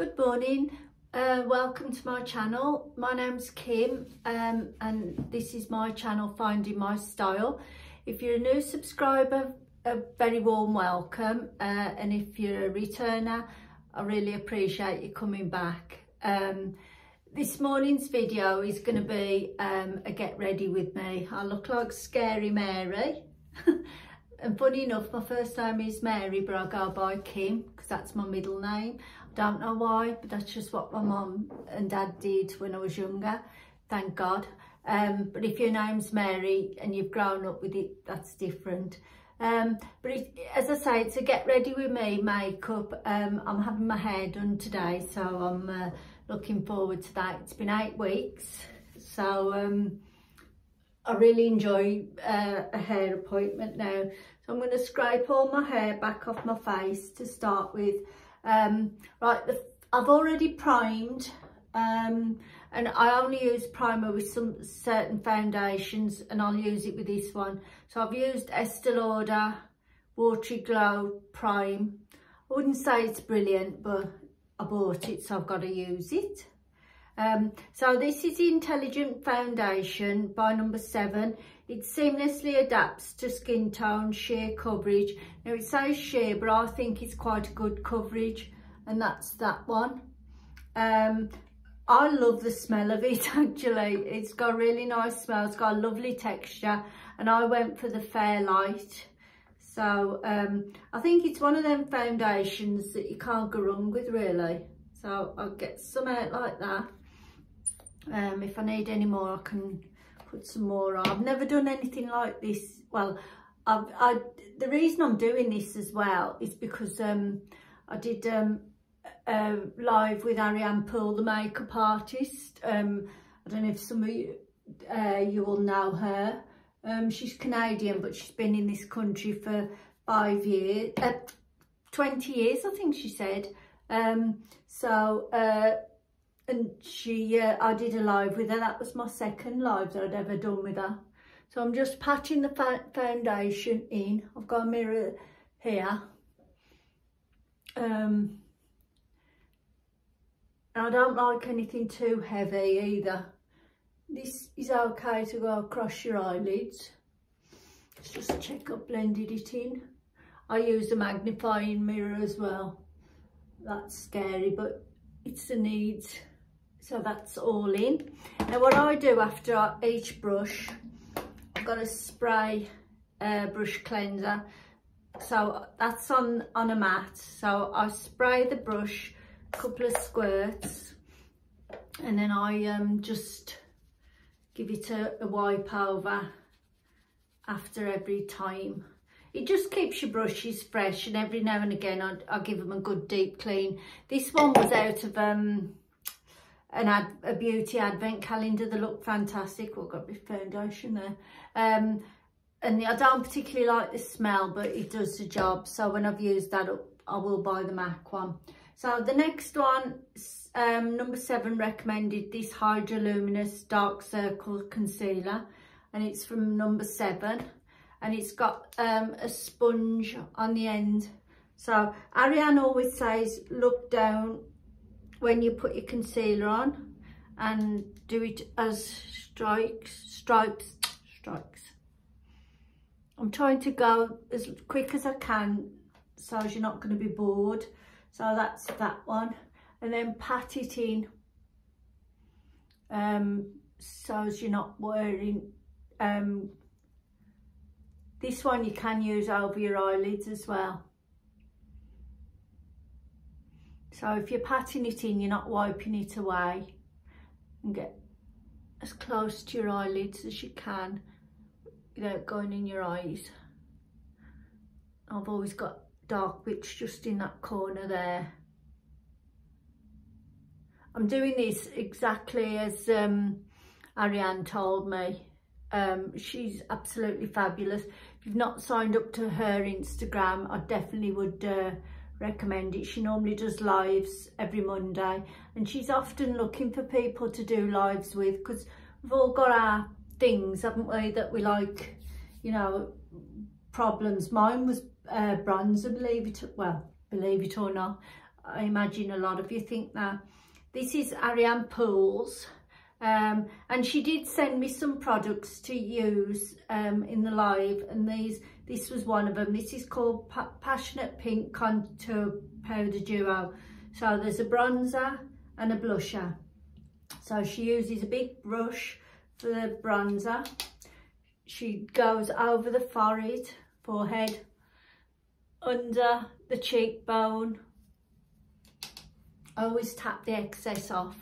Good morning, uh, welcome to my channel. My name's Kim um, and this is my channel Finding My Style. If you're a new subscriber, a very warm welcome uh, and if you're a returner, I really appreciate you coming back. Um, this morning's video is going to be um, a get ready with me. I look like Scary Mary. and funny enough, my first name is Mary, but I go by Kim because that's my middle name. Don't know why, but that's just what my mum and dad did when I was younger. Thank God. Um, but if your name's Mary and you've grown up with it, that's different. Um, but it, as I say, it's a get ready with me makeup. Um, I'm having my hair done today, so I'm uh, looking forward to that. It's been eight weeks, so um, I really enjoy uh, a hair appointment now. So I'm going to scrape all my hair back off my face to start with. Um, right, the, I've already primed um, and I only use primer with some certain foundations and I'll use it with this one. So I've used Estee Lauder Watery Glow Prime. I wouldn't say it's brilliant, but I bought it, so I've got to use it. Um, so this is the Intelligent Foundation by number seven. It seamlessly adapts to skin tone, sheer coverage. Now it says sheer, but I think it's quite a good coverage and that's that one. Um, I love the smell of it actually. It's got a really nice smell, it's got a lovely texture and I went for the Fairlight. So um, I think it's one of them foundations that you can't go wrong with really. So I'll get some out like that. Um, if I need any more, I can put some more on. I've never done anything like this. Well, I've, I, the reason I'm doing this as well is because um, I did um, live with Ariane Poole, the makeup artist. Um, I don't know if some of you, uh, you will know her. Um, she's Canadian, but she's been in this country for five years, uh, 20 years, I think she said. Um, so, uh, and she, uh, I did a live with her. That was my second live that I'd ever done with her. So I'm just patting the foundation in. I've got a mirror here. Um, I don't like anything too heavy either. This is okay to go across your eyelids. Let's just check I've blended it in. I use a magnifying mirror as well. That's scary, but it's a needs. So that's all in. Now what I do after each brush, I've got a spray uh, brush cleanser. So that's on, on a mat. So I spray the brush, a couple of squirts, and then I um, just give it a, a wipe over after every time. It just keeps your brushes fresh and every now and again I, I give them a good deep clean. This one was out of um, an ad, a beauty advent calendar that looked fantastic. Well, got my foundation there. Um, and I don't particularly like the smell, but it does the job. So when I've used that up, I will buy the MAC one. So the next one, um, number seven recommended this Hydroluminous Dark Circle Concealer. And it's from number seven. And it's got um, a sponge on the end. So Ariane always says, look down when you put your concealer on and do it as strikes, stripes, strikes. I'm trying to go as quick as I can so as you're not going to be bored. So that's that one. And then pat it in um, so as you're not wearing um, this one you can use over your eyelids as well. So if you're patting it in, you're not wiping it away and get as close to your eyelids as you can without going in your eyes. I've always got dark bits just in that corner there. I'm doing this exactly as um, Ariane told me. Um, she's absolutely fabulous. If you've not signed up to her Instagram, I definitely would uh, recommend it. She normally does lives every Monday and she's often looking for people to do lives with because we've all got our things, haven't we, that we like, you know, problems. Mine was uh, bronzer, believe it, well, believe it or not. I imagine a lot of you think that. This is Ariane Poole's. Um, and she did send me some products to use um, in the live and these this was one of them this is called pa passionate pink contour powder duo. So there's a bronzer and a blusher. So she uses a big brush for the bronzer. She goes over the forehead forehead under the cheekbone. Always tap the excess off.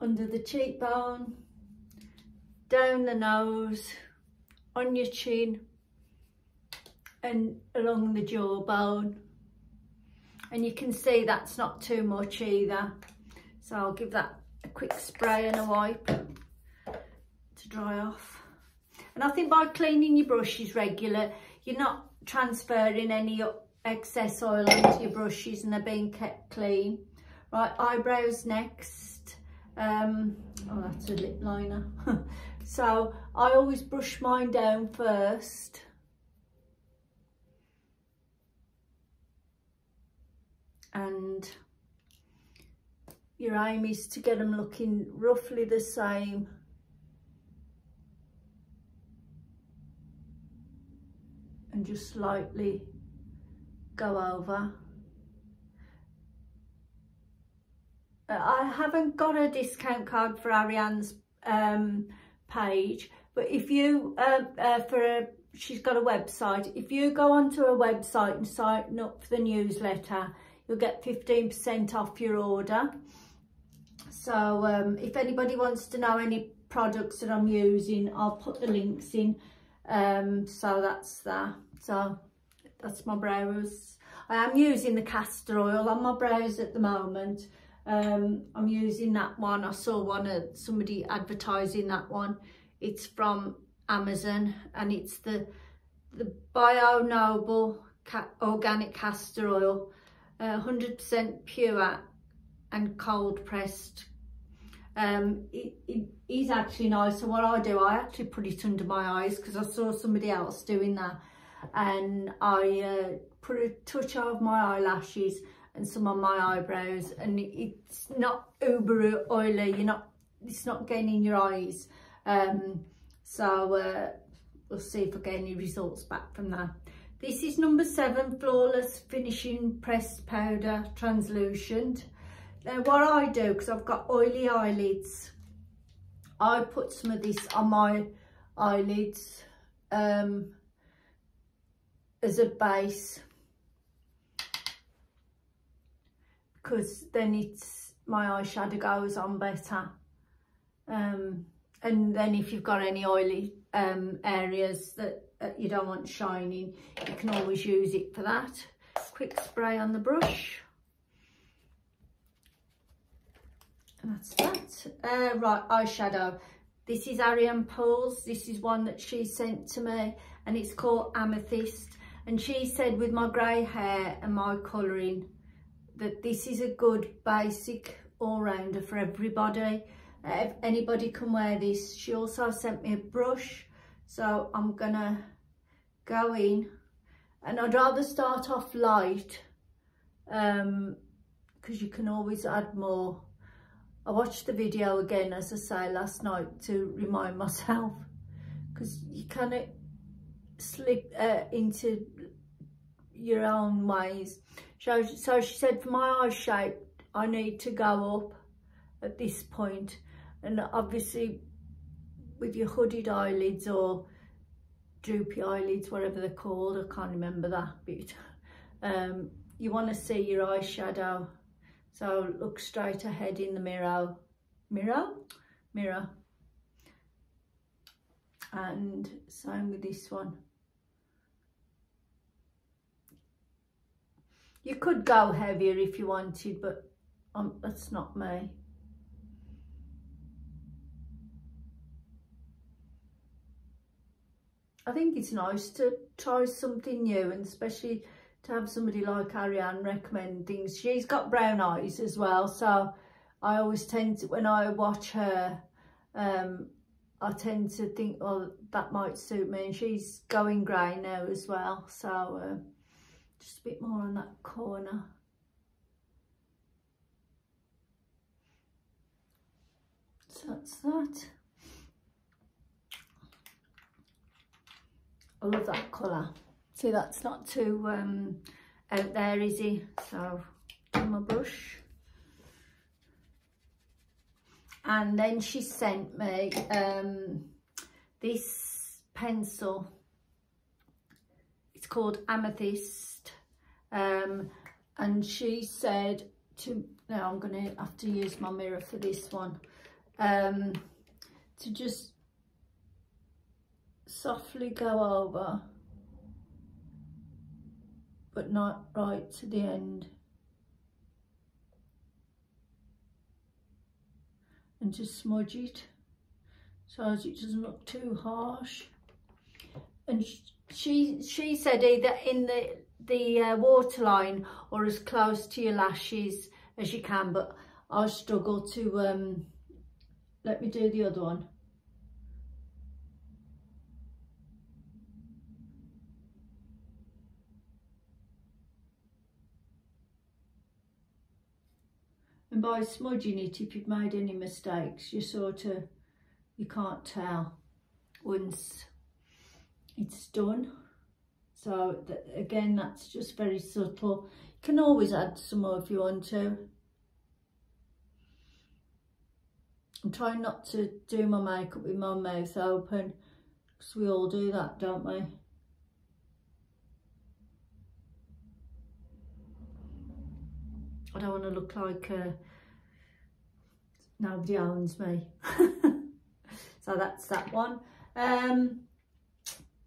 Under the cheekbone, down the nose, on your chin and along the jawbone. And you can see that's not too much either. So I'll give that a quick spray and a wipe to dry off. And I think by cleaning your brushes regular, you're not transferring any excess oil into your brushes and they're being kept clean. Right, eyebrows next. Um, oh, that's a lip liner. so I always brush mine down first. And your aim is to get them looking roughly the same. And just slightly go over. I haven't got a discount code for Ariane's um, page, but if you, uh, uh, for a, she's got a website, if you go onto her website and sign up for the newsletter, you'll get 15% off your order. So um, if anybody wants to know any products that I'm using, I'll put the links in. Um, so that's that. So that's my brows. I am using the castor oil on my brows at the moment. Um, I'm using that one. I saw one of somebody advertising that one. It's from Amazon and it's the the Bio Noble ca organic castor oil, 100% uh, pure and cold pressed. Um, it, it is actually nice. So what I do, I actually put it under my eyes because I saw somebody else doing that, and I uh, put a touch of my eyelashes and some on my eyebrows and it's not uber oily you're not it's not getting in your eyes um, so uh, we'll see if I get any results back from that this is number seven flawless finishing pressed powder translucent. Now what I do because I've got oily eyelids I put some of this on my eyelids um, as a base because then it's my eyeshadow goes on better. Um, and then if you've got any oily um, areas that, that you don't want shining you can always use it for that. Quick spray on the brush. And that's that. Uh, right eyeshadow. This is Ariane Poole's this is one that she sent to me and it's called Amethyst. And she said with my grey hair and my colouring that this is a good basic all-rounder for everybody. Uh, anybody can wear this. She also sent me a brush, so I'm gonna go in and I'd rather start off light um because you can always add more. I watched the video again, as I say, last night to remind myself because you kind of slip uh, into your own ways. So, so she said for my eye shape, I need to go up at this point. And obviously with your hooded eyelids or droopy eyelids, whatever they're called, I can't remember that bit. Um, you want to see your eyeshadow. So look straight ahead in the mirror. Mirror? Mirror. And same with this one. You could go heavier if you wanted, but um, that's not me. I think it's nice to try something new and especially to have somebody like Ariane recommend things. She's got brown eyes as well, so I always tend to, when I watch her, um, I tend to think, well, that might suit me. And she's going grey now as well, so uh, just a bit more on that corner. So that's that. I love that colour. See, that's not too um, out there, is he? So, my brush. And then she sent me um, this pencil. It's called Amethyst. Um, and she said to, now I'm going to have to use my mirror for this one, um, to just softly go over, but not right to the end. And just smudge it so as it doesn't look too harsh. And she she said either in the the uh, waterline or as close to your lashes as you can, but I struggle to um, let me do the other one. And by smudging it, if you've made any mistakes, you sort of, you can't tell once it's done. So that, again, that's just very subtle. You can always add some more if you want to. I'm trying not to do my makeup with my mouth open because we all do that, don't we? I don't want to look like uh, nobody owns me. so that's that one. Um,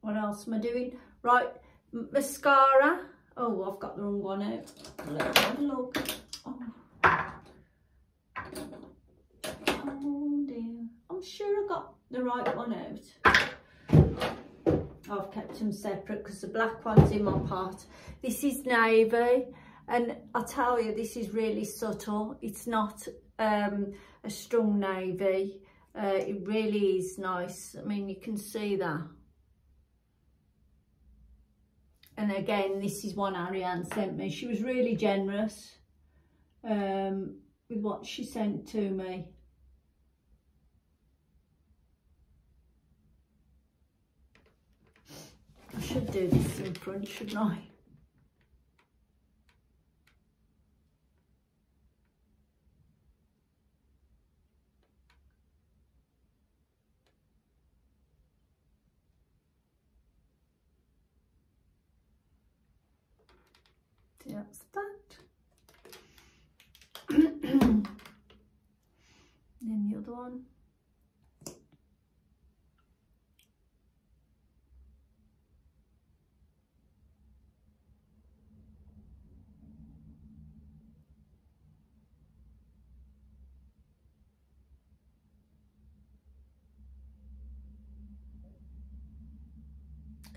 what else am I doing? Right, mascara. Oh, I've got the wrong one out. Let's have a look. Oh. oh dear. I'm sure I got the right one out. I've kept them separate because the black one's in my pot. This is navy and I tell you this is really subtle. It's not um, a strong navy. Uh, it really is nice. I mean, you can see that. And again, this is one Ariane sent me. She was really generous um, with what she sent to me. I should do this in front, shouldn't I? That's that. then the other one.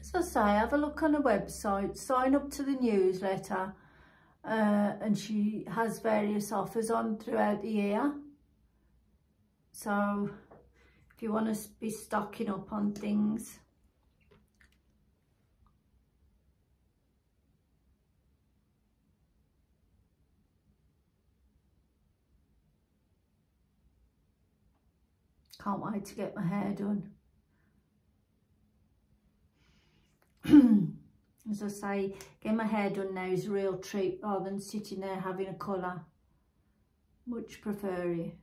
As I say, have a look on the website, sign up to the newsletter uh, and she has various offers on throughout the year. So if you want to be stocking up on things. Can't wait to get my hair done. As I say, getting my hair done now is a real treat rather than sitting there having a colour. Much prefer it.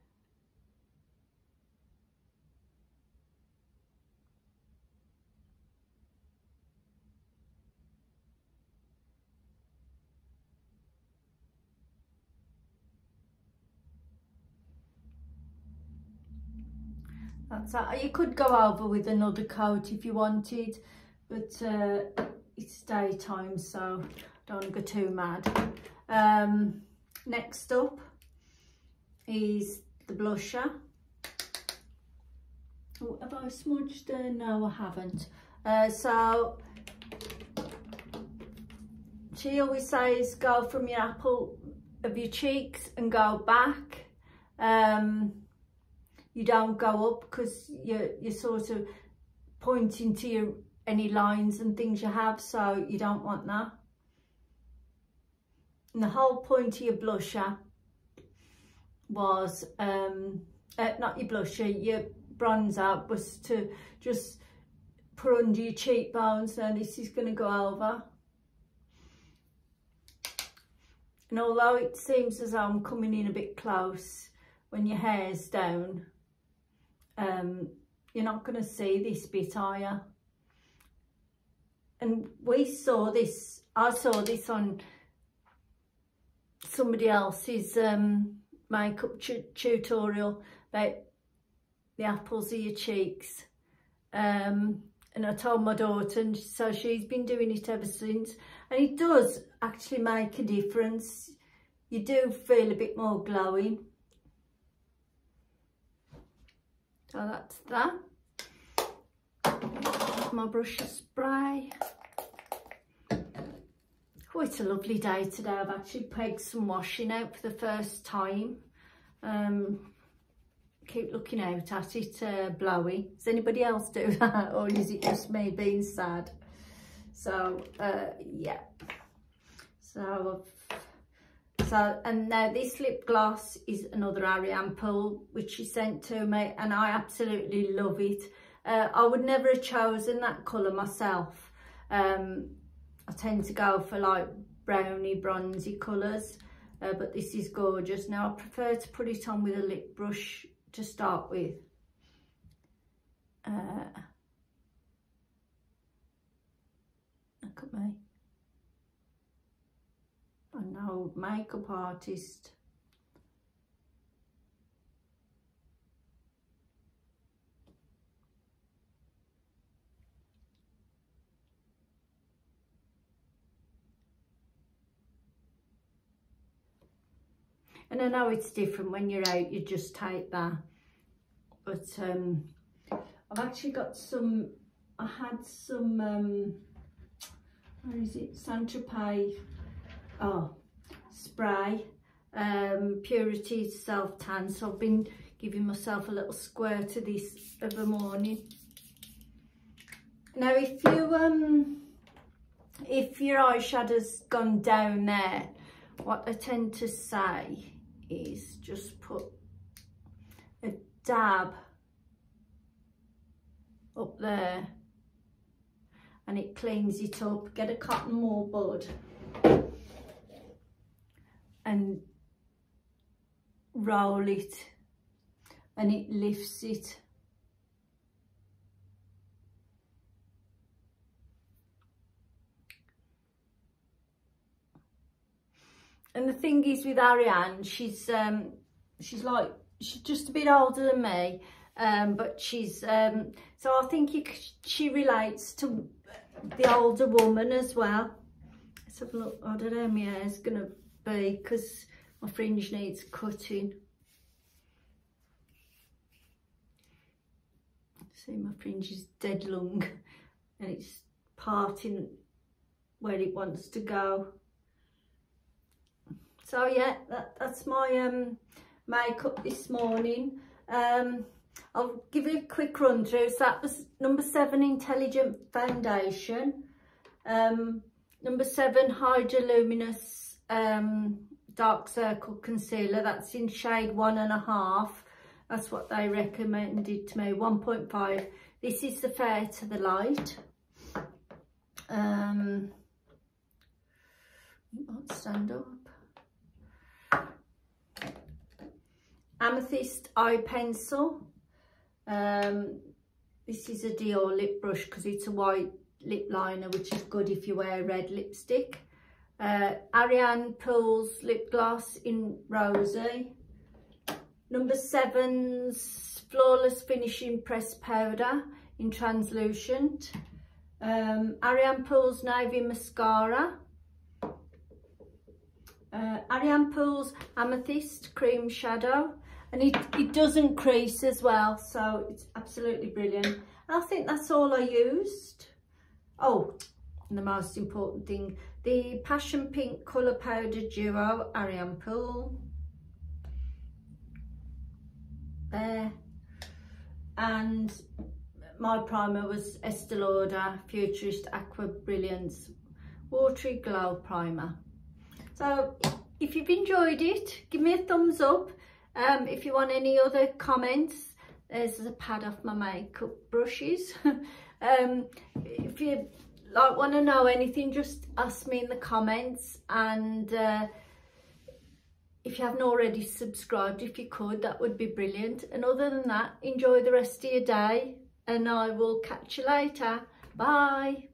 That's that. You could go over with another coat if you wanted, but uh, it's daytime so don't go too mad. Um, next up is the blusher. Oh, have I smudged uh, no I haven't. Uh, so she always says go from your apple of your cheeks and go back. Um, you don't go up because you're, you're sort of pointing to your any lines and things you have so you don't want that and the whole point of your blusher was um, uh, not your blusher, your bronzer was to just put under your cheekbones. Now this is going to go over. And although it seems as though I'm coming in a bit close when your hair's down, um, you're not going to see this bit, are you? And we saw this, I saw this on somebody else's um, makeup tutorial about the apples of your cheeks. Um, and I told my daughter, and so she's been doing it ever since. And it does actually make a difference. You do feel a bit more glowing. So that's that. My brush spray. Oh, it's a lovely day today. I've actually pegged some washing out for the first time. Um, keep looking out at it uh, blowy. Does anybody else do that or is it just me being sad? So, uh, yeah. So, so, and now this lip gloss is another Ariane Poole, which she sent to me, and I absolutely love it. Uh, I would never have chosen that colour myself. Um, I tend to go for like browny, bronzy colours, uh, but this is gorgeous. Now, I prefer to put it on with a lip brush to start with. Uh, look at me. I'm no makeup artist. And I know it's different when you're out, you just take that. But um, I've actually got some, I had some, um, where is it, Saint-Tropez, oh, spray, um, Purity Self Tan. So I've been giving myself a little squirt of this every morning. Now if you, um, if your eyeshadow's gone down there, what I tend to say is just put a dab up there and it cleans it up. Get a cotton wool bud and roll it and it lifts it. And the thing is with Ariane, she's um, she's like she's just a bit older than me, um, but she's um, so I think you, she relates to the older woman as well. Let's have a look. I don't know how my hair's gonna be because my fringe needs cutting. See, my fringe is dead long and it's parting where it wants to go so yeah that, that's my um makeup this morning. Um I'll give you a quick run through. So that was number seven intelligent foundation. Um number seven hydroluminous um dark circle concealer. That's in shade one and a half. That's what they recommended to me 1.5 this is the fair to the light. Um stand up Amethyst Eye Pencil. Um, this is a Dior lip brush because it's a white lip liner, which is good if you wear red lipstick. Uh, Ariane Poole's Lip Gloss in Rosy. Number seven's Flawless Finishing Press Powder in Translucent. Um, Ariane Poole's Navy Mascara. Uh, Ariane Poole's Amethyst Cream Shadow and it, it doesn't crease as well so it's absolutely brilliant. And I think that's all I used. Oh and the most important thing the passion pink color powder duo Ariane Poole there. And my primer was Estee Lauder Futurist Aqua Brilliance Watery Glow Primer. So if you've enjoyed it give me a thumbs up Um, if you want any other comments, there's a pad off my makeup brushes. um, if you like want to know anything, just ask me in the comments. And uh, if you haven't already subscribed, if you could, that would be brilliant. And other than that, enjoy the rest of your day and I will catch you later. Bye.